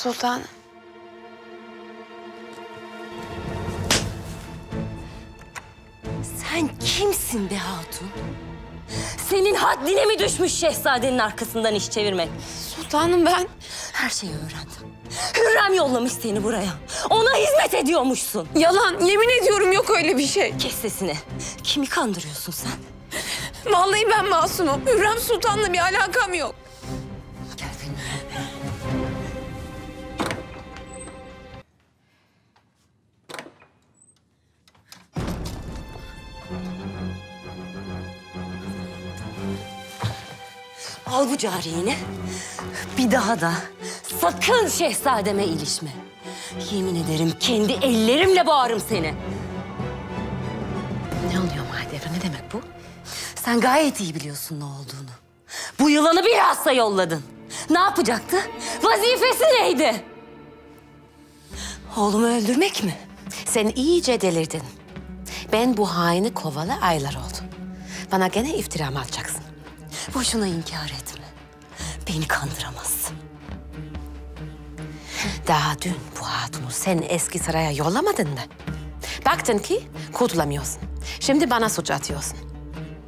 Sultan. Sen kimsin be hatun? Senin haddine mi düşmüş şehzadenin arkasından iş çevirmek? Sultanım ben. Her şeyi öğrendim. Hürrem yollamış seni buraya. Ona hizmet ediyormuşsun. Yalan. Yemin ediyorum yok öyle bir şey. Kes sesini. Kimi kandırıyorsun sen? Vallahi ben masumum. Hürrem Sultan'la bir alakam yok. Al bu cariyeni. Bir daha da sakın şehzademe ilişme. Yemin ederim kendi ellerimle boğarım seni. Ne oluyor Mahidevran? Ne demek bu? Sen gayet iyi biliyorsun ne olduğunu. Bu yılanı bilhassa yolladın. Ne yapacaktı? Vazifesi neydi? Oğlumu öldürmek mi? Sen iyice delirdin. Ben bu haini kovalı aylar oldu. Bana gene iftira mı atacaksın? Boşuna inkar etme. Beni kandıramazsın. Daha dün bu hatunu sen eski saraya yollamadın mı? Baktın ki kurtulamıyorsun. Şimdi bana suç atıyorsun.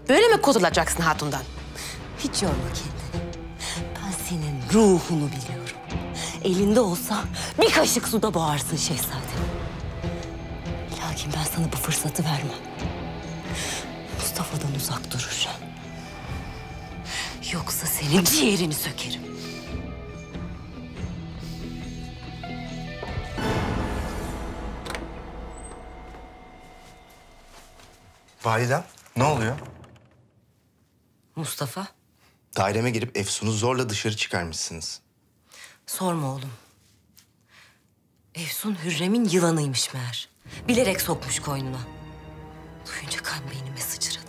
Böyle mi kurtulacaksın hatundan? Hiç yorma kendini. Ben senin ruhunu biliyorum. Elinde olsa bir kaşık suda boğarsın şehzadem. Lakin ben sana bu fırsatı vermem. Mustafa'dan uzak duracağım. Yoksa senin ciğerini sökerim. Validem, ne oluyor? Mustafa, Daireme girip Efsun'u zorla dışarı çıkarmışsınız. sorma oğlum. Efsun Hürrem'in yılanıymış meğer. Bilerek sokmuş koynuna. Duyunca kan beynime sıçradı.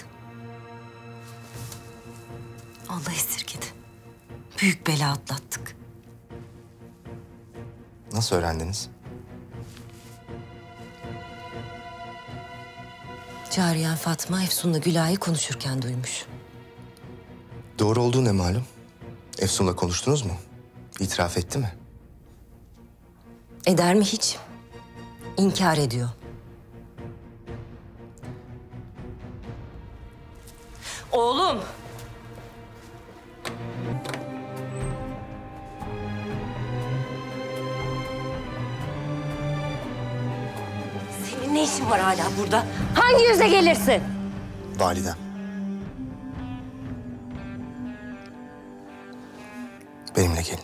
Allah esirgedi. Büyük bela atlattık. Nasıl öğrendiniz? Cariyen Fatma Efsun'la Gülay'ı konuşurken duymuş. Doğru olduğu ne malum? Efsun'la konuştunuz mu? İtiraf etti mi? Eder mi hiç? İnkar ediyor. Oğlum. Ne işin var hala burada? Hangi yüze gelirsin? Validem. Benimle gelin.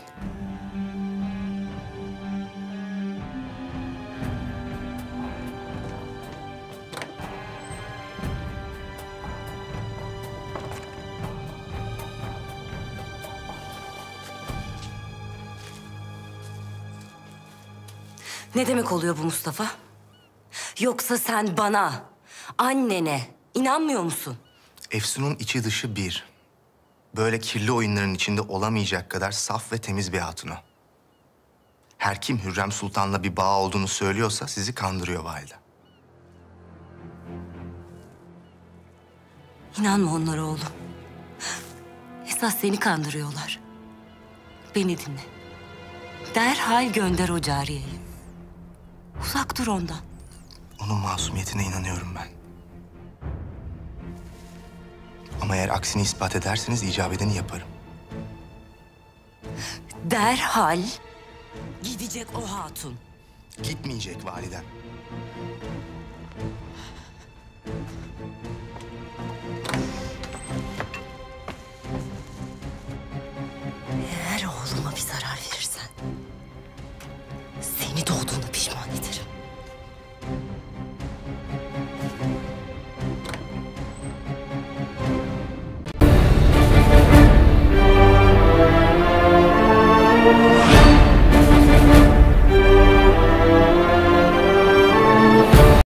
Ne demek oluyor bu Mustafa? Yoksa sen bana, annene inanmıyor musun? Efsun'un içi dışı bir. Böyle kirli oyunların içinde olamayacak kadar saf ve temiz bir hatunu. Her kim Hürrem Sultan'la bir bağ olduğunu söylüyorsa sizi kandırıyor valide. İnanma onlara oğlum. Esas seni kandırıyorlar. Beni dinle. Derhal gönder o cariyeyi. Uzak dur ondan. Onun masumiyetine inanıyorum ben. Ama eğer aksini ispat ederseniz icap edeni yaparım. Derhal gidecek o hatun. Gitmeyecek validem.